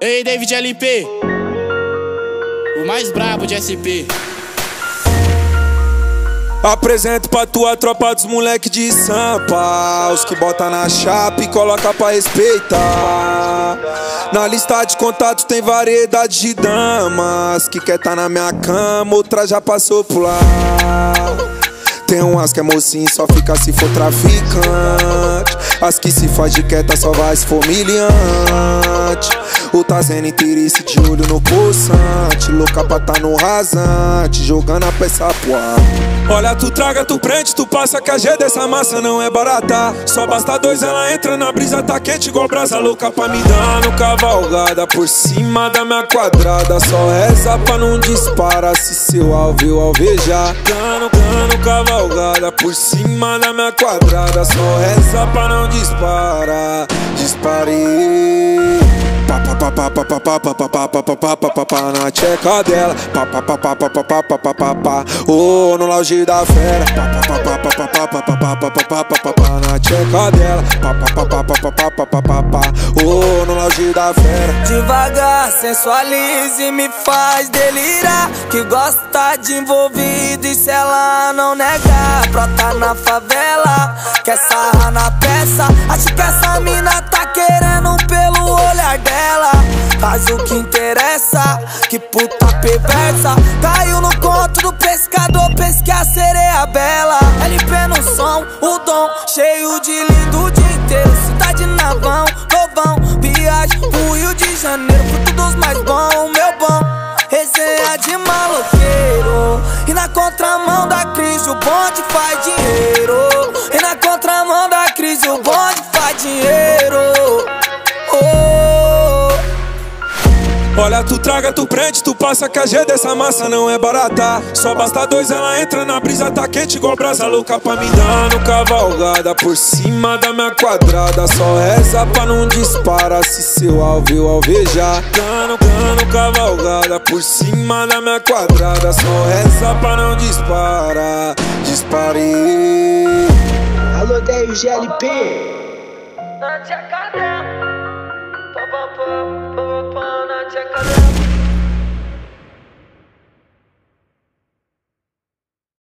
Ei, David LP, o mais brabo de SP. Apresento pra tua tropa dos moleque de sampa. Os que bota na chapa e coloca pra respeitar. Na lista de contatos tem variedade de damas. Que quer tá na minha cama, outra já passou por lá tem umas que é mocinho só fica se for traficante. As que se faz de quieta só vai se for miliante O Tazendo interesse de olho no poçante Louca pra tá no rasante Jogando a peça pro ar Olha, tu traga, tu prende, tu passa que a G dessa massa não é barata. Só basta dois, ela entra na brisa, tá quente igual brasa louca. Pra me dar no cavalgada Por cima da minha quadrada. Só reza pra não disparar se seu alvo alvejar. Dando, dando cavalgada Por cima da minha quadrada. Só reza pra não disparar Disparei pa na tcheca dela pa pa pa pa pa pa pa pa pa pa oh no lounge da fera pa pa pa pa pa pa pa pa pa pa pa na tcheca dela pa pa pa pa pa pa pa pa pa oh no lounge da fera devagar sensualize e me faz delirar que gosta de envolvido e se ela não negar brota na favela quer sarrar na peça acho que essa mina tá querendo pelo Faz o que interessa, que puta perversa. Caiu no conto do pescador, pesque a sereia bela. LP no som, o dom, cheio de lindo o dia inteiro. Cidade navão, novão, viagem pro Rio de Janeiro. Fruto dos mais bons, meu bom. Resenha de maloqueiro. E na contramão da crise o bonde faz Olha, tu traga, tu prende, tu passa que a G dessa massa não é barata. Só basta dois, ela entra na brisa, tá quente igual brasa louca pra me dar no cavalgada Por cima da minha quadrada, só reza pra não disparar Se seu alvo eu alvejar. Dando, dando cavalgada Por cima da minha quadrada, só reza pra não disparar Disparei Alô, David GLP Pá, pá, pá.